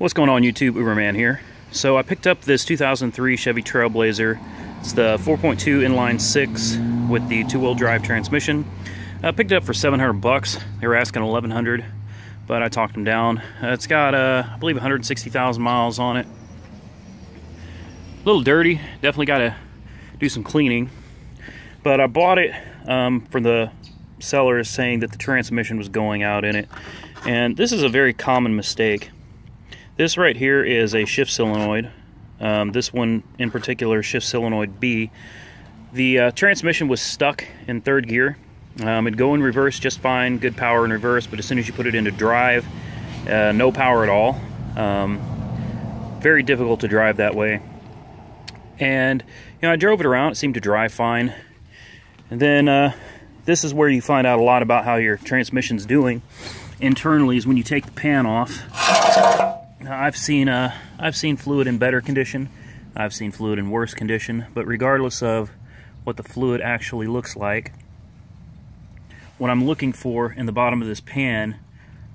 What's going on YouTube? Uberman here. So I picked up this 2003 Chevy Trailblazer. It's the 4.2 inline 6 with the two-wheel drive transmission. I picked it up for 700 bucks. They were asking 1100 but I talked them down. Uh, it's got, uh, I believe, 160,000 miles on it. A little dirty. Definitely got to do some cleaning. But I bought it um, for the seller saying that the transmission was going out in it. And this is a very common mistake. This right here is a shift solenoid. Um, this one in particular, shift solenoid B. The uh, transmission was stuck in third gear. Um, it'd go in reverse just fine, good power in reverse, but as soon as you put it into drive, uh, no power at all. Um, very difficult to drive that way. And, you know, I drove it around, it seemed to drive fine. And then uh, this is where you find out a lot about how your transmission's doing internally is when you take the pan off I've seen uh, I've seen fluid in better condition. I've seen fluid in worse condition. But regardless of what the fluid actually looks like, what I'm looking for in the bottom of this pan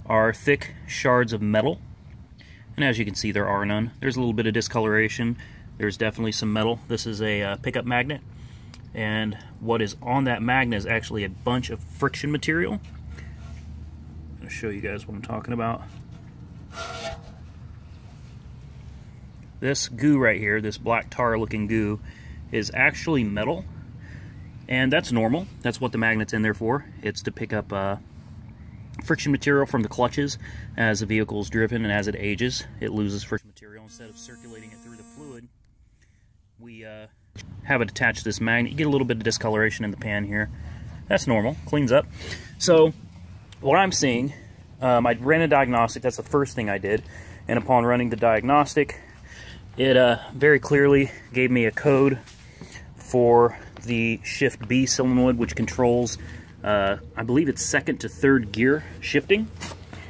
are thick shards of metal. And as you can see, there are none. There's a little bit of discoloration. There's definitely some metal. This is a uh, pickup magnet. And what is on that magnet is actually a bunch of friction material. I'm going to show you guys what I'm talking about. This goo right here, this black tar looking goo, is actually metal. And that's normal. That's what the magnet's in there for. It's to pick up uh, friction material from the clutches as the vehicle is driven and as it ages, it loses friction material. Instead of circulating it through the fluid, we uh, have it attached to this magnet. You get a little bit of discoloration in the pan here. That's normal, cleans up. So what I'm seeing, um, I ran a diagnostic. That's the first thing I did. And upon running the diagnostic, it uh, very clearly gave me a code for the Shift B solenoid, which controls, uh, I believe it's second to third gear shifting.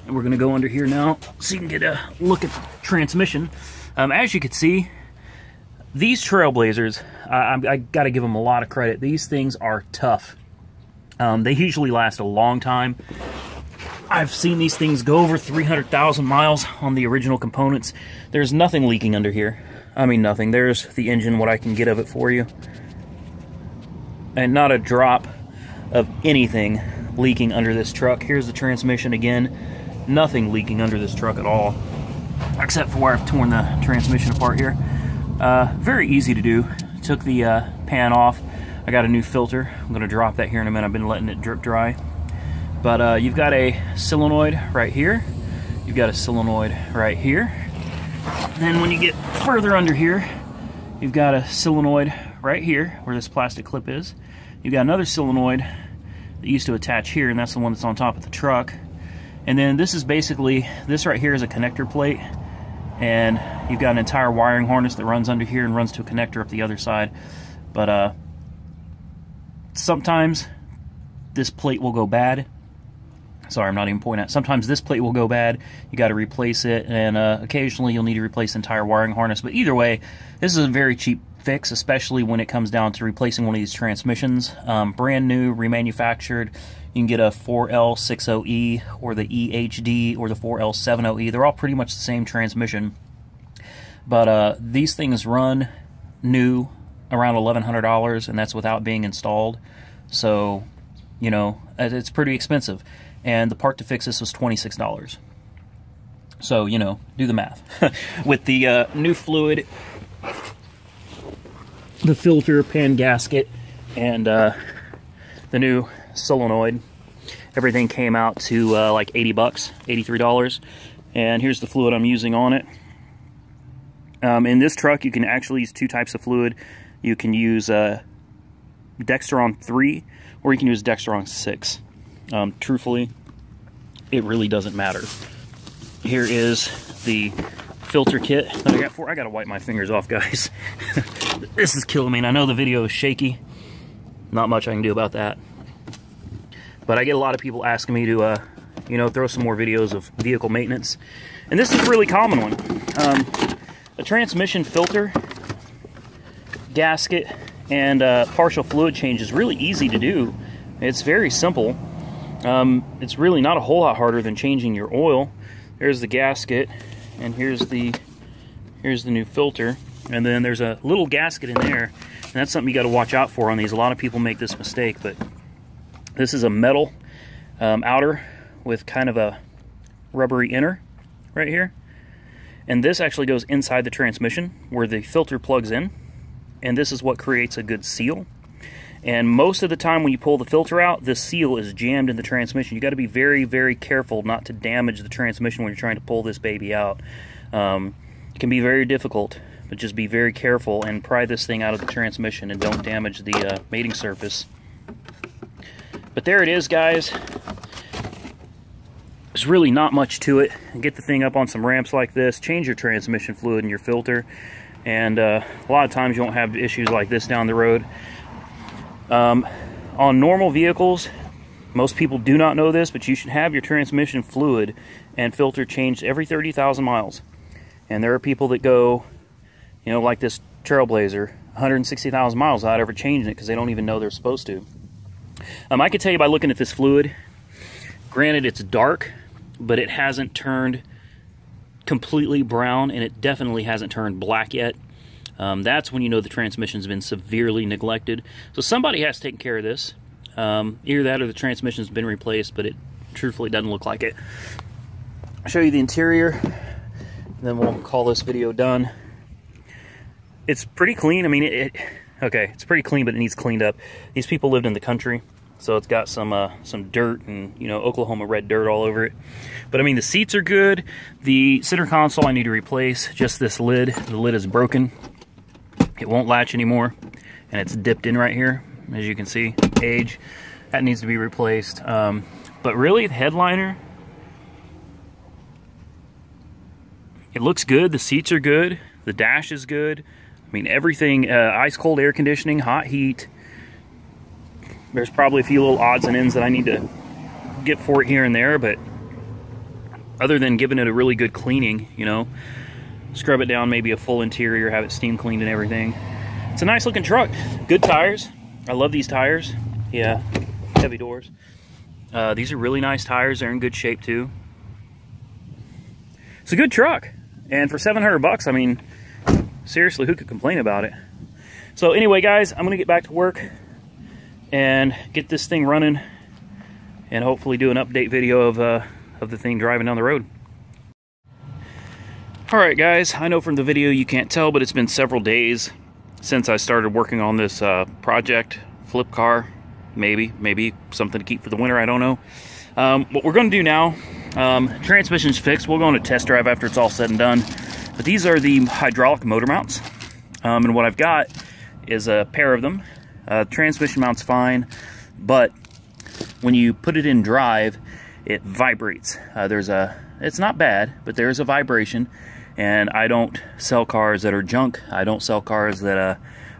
And we're going to go under here now so you can get a look at the transmission. Um, as you can see, these Trailblazers, I, I got to give them a lot of credit. These things are tough. Um, they usually last a long time. I've seen these things go over 300,000 miles on the original components. There's nothing leaking under here. I mean, nothing. There's the engine, what I can get of it for you. And not a drop of anything leaking under this truck. Here's the transmission again. Nothing leaking under this truck at all. Except for where I've torn the transmission apart here. Uh, very easy to do. Took the uh, pan off. I got a new filter. I'm going to drop that here in a minute. I've been letting it drip dry. But uh, you've got a solenoid right here. You've got a solenoid right here. Then when you get further under here, you've got a solenoid right here where this plastic clip is. You've got another solenoid that used to attach here, and that's the one that's on top of the truck. And then this is basically, this right here is a connector plate, and you've got an entire wiring harness that runs under here and runs to a connector up the other side. But uh, sometimes this plate will go bad Sorry, I'm not even pointing at. Sometimes this plate will go bad. You got to replace it, and uh, occasionally you'll need to replace entire wiring harness. But either way, this is a very cheap fix, especially when it comes down to replacing one of these transmissions. Um, brand new, remanufactured. You can get a 4L60E or the EHD or the 4L70E. They're all pretty much the same transmission. But uh, these things run new around $1,100, and that's without being installed. So, you know, it's pretty expensive and the part to fix this was $26. So, you know, do the math. With the uh, new fluid, the filter, pan gasket, and uh, the new solenoid, everything came out to uh, like 80 bucks, $83. And here's the fluid I'm using on it. Um, in this truck, you can actually use two types of fluid. You can use uh, Dexron 3, or you can use Dexron 6. Um, truthfully, it really doesn't matter. Here is the filter kit that I got for. I gotta wipe my fingers off, guys. this is killing me, and I know the video is shaky. Not much I can do about that. But I get a lot of people asking me to, uh, you know, throw some more videos of vehicle maintenance. And this is a really common one. Um, a transmission filter, gasket, and uh, partial fluid change is really easy to do. It's very simple. Um, it's really not a whole lot harder than changing your oil. There's the gasket. and here's the here's the new filter. And then there's a little gasket in there, and that's something you got to watch out for on these. A lot of people make this mistake, but this is a metal um, outer with kind of a rubbery inner right here. And this actually goes inside the transmission where the filter plugs in. And this is what creates a good seal. And most of the time when you pull the filter out, the seal is jammed in the transmission. You got to be very, very careful not to damage the transmission when you're trying to pull this baby out. Um, it can be very difficult but just be very careful and pry this thing out of the transmission and don't damage the uh, mating surface. But there it is, guys. There's really not much to it. Get the thing up on some ramps like this, change your transmission fluid and your filter, and uh, a lot of times you won't have issues like this down the road. Um, on normal vehicles, most people do not know this, but you should have your transmission fluid and filter changed every 30,000 miles. And there are people that go you know, like this Trailblazer, 160,000 miles without ever changing it because they don't even know they're supposed to. Um, I can tell you by looking at this fluid, granted it's dark, but it hasn't turned completely brown and it definitely hasn't turned black yet. Um, that's when you know the transmission's been severely neglected. So somebody has taken care of this. Um, either that or the transmission's been replaced, but it truthfully doesn't look like it. I'll show you the interior, then we'll call this video done it's pretty clean. I mean, it, it, okay, it's pretty clean, but it needs cleaned up. These people lived in the country, so it's got some uh, some dirt and you know Oklahoma red dirt all over it. But I mean, the seats are good. The center console I need to replace. Just this lid. The lid is broken. It won't latch anymore, and it's dipped in right here, as you can see. Age that needs to be replaced. Um, but really, the headliner. It looks good. The seats are good. The dash is good. I mean, everything, uh, ice cold air conditioning, hot heat. There's probably a few little odds and ends that I need to get for it here and there, but other than giving it a really good cleaning, you know, scrub it down, maybe a full interior, have it steam cleaned and everything. It's a nice looking truck. Good tires. I love these tires. Yeah, heavy doors. Uh, these are really nice tires. They're in good shape too. It's a good truck. And for 700 bucks, I mean, seriously, who could complain about it? So anyway, guys, I'm going to get back to work and get this thing running and hopefully do an update video of, uh, of the thing driving down the road. Alright guys, I know from the video you can't tell, but it's been several days since I started working on this uh, project, flip car, maybe, maybe something to keep for the winter, I don't know. Um, what we're going to do now, um, transmission's fixed, we'll go on a test drive after it's all said and done. But these are the hydraulic motor mounts. Um, and what I've got is a pair of them. Uh, transmission mount's fine, but when you put it in drive, it vibrates. Uh, there's a, it's not bad, but there's a vibration. And I don't sell cars that are junk. I don't sell cars that uh,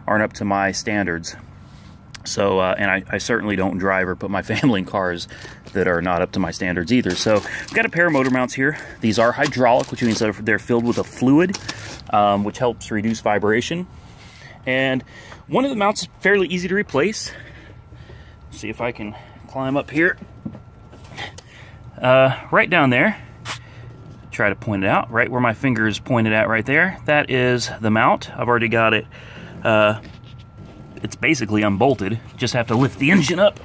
aren't up to my standards. So, uh, and I, I, certainly don't drive or put my family in cars that are not up to my standards either. So, I've got a pair of motor mounts here. These are hydraulic, which means they're filled with a fluid, um, which helps reduce vibration. And one of the mounts is fairly easy to replace. Let's see if I can climb up here. Uh, right down there, try to point it out, right where my finger is pointed at right there, that is the mount. I've already got it uh, it's basically unbolted. Just have to lift the engine up.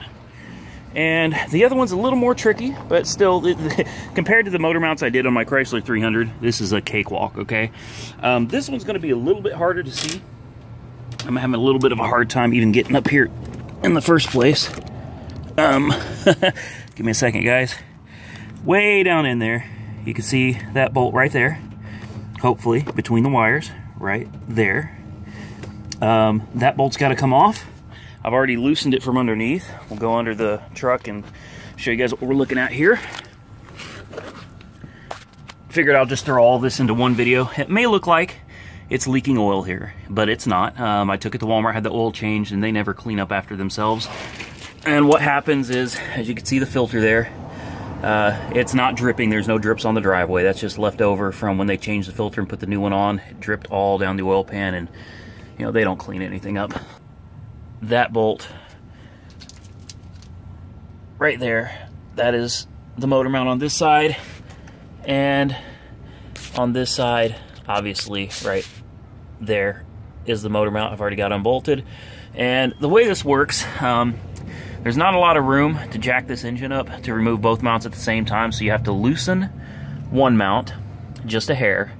And the other one's a little more tricky, but still, compared to the motor mounts I did on my Chrysler 300, this is a cakewalk, okay? Um, this one's gonna be a little bit harder to see. I'm having a little bit of a hard time even getting up here in the first place. Um, give me a second, guys. Way down in there, you can see that bolt right there. Hopefully, between the wires, right there. Um, that bolt's got to come off. I've already loosened it from underneath. We'll go under the truck and show you guys what we're looking at here. Figured I'll just throw all this into one video. It may look like it's leaking oil here, but it's not. Um, I took it to Walmart, had the oil changed, and they never clean up after themselves. And what happens is, as you can see the filter there, uh, it's not dripping. There's no drips on the driveway. That's just left over from when they changed the filter and put the new one on. It dripped all down the oil pan and you know, they don't clean anything up. That bolt right there, that is the motor mount on this side. And on this side, obviously, right there is the motor mount. I've already got unbolted. And the way this works, um, there's not a lot of room to jack this engine up to remove both mounts at the same time, so you have to loosen one mount, just a hair,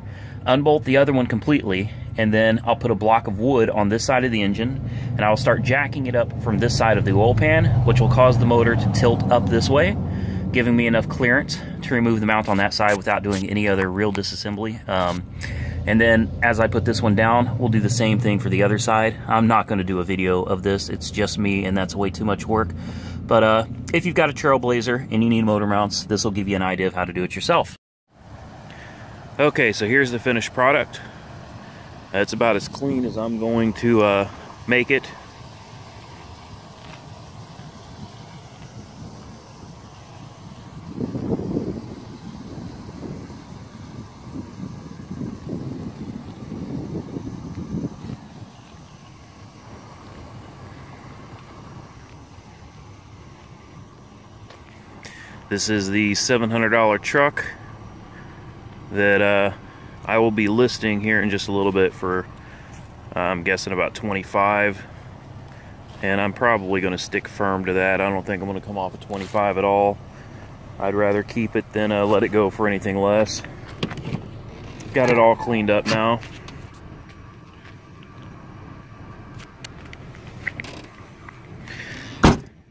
unbolt the other one completely, and then I'll put a block of wood on this side of the engine, and I'll start jacking it up from this side of the oil pan, which will cause the motor to tilt up this way, giving me enough clearance to remove the mount on that side without doing any other real disassembly. Um, and then as I put this one down, we'll do the same thing for the other side. I'm not going to do a video of this. It's just me, and that's way too much work. But uh, if you've got a Trailblazer and you need motor mounts, this will give you an idea of how to do it yourself. Okay, so here's the finished product. It's about as clean as I'm going to uh, make it. This is the $700 truck that uh, I will be listing here in just a little bit for, uh, I'm guessing about 25 and I'm probably going to stick firm to that. I don't think I'm going to come off at 25 at all. I'd rather keep it than uh, let it go for anything less. Got it all cleaned up now.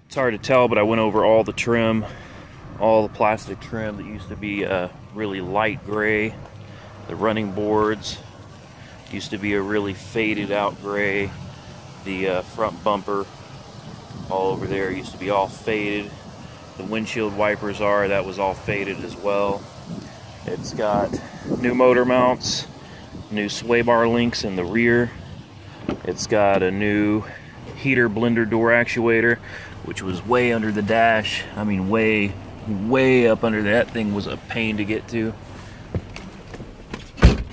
It's hard to tell, but I went over all the trim all the plastic trim that used to be a uh, really light gray. The running boards used to be a really faded out gray. The uh, front bumper all over there used to be all faded. The windshield wipers are, that was all faded as well. It's got new motor mounts, new sway bar links in the rear. It's got a new heater blender door actuator, which was way under the dash. I mean, way way up under that thing was a pain to get to.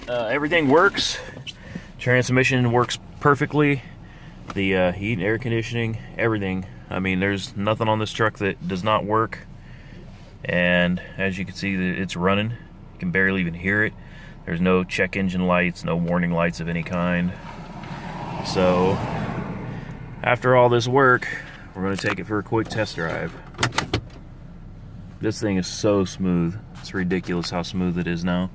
Uh, everything works. Transmission works perfectly. The uh, heat and air conditioning, everything. I mean, there's nothing on this truck that does not work. And as you can see, it's running. You can barely even hear it. There's no check engine lights, no warning lights of any kind. So, after all this work, we're going to take it for a quick test drive. This thing is so smooth. It's ridiculous how smooth it is now.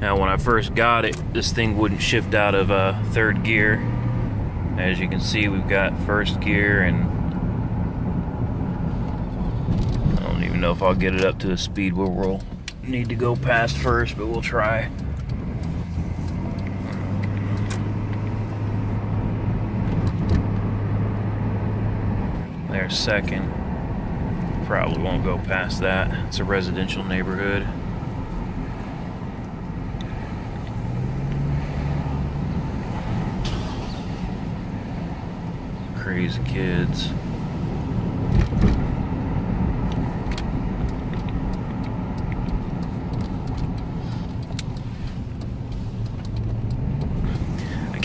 Now when I first got it, this thing wouldn't shift out of uh, third gear. As you can see, we've got first gear and even know if I'll get it up to a speed where we'll need to go past first, but we'll try. There's second. Probably won't go past that. It's a residential neighborhood. Crazy kids.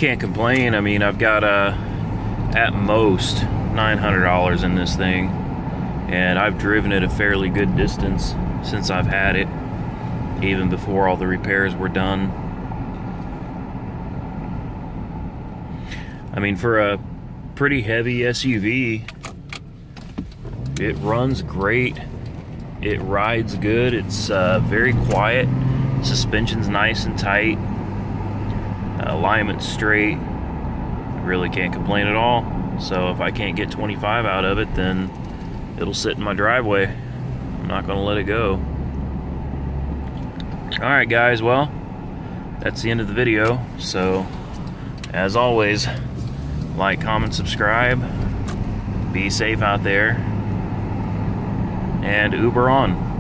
Can't complain. I mean, I've got uh, at most $900 in this thing, and I've driven it a fairly good distance since I've had it, even before all the repairs were done. I mean, for a pretty heavy SUV, it runs great. It rides good. It's uh, very quiet. Suspension's nice and tight alignment straight. Really can't complain at all. So if I can't get 25 out of it, then it'll sit in my driveway. I'm not going to let it go. Alright guys, well, that's the end of the video. So, as always, like, comment, subscribe. Be safe out there. And Uber on.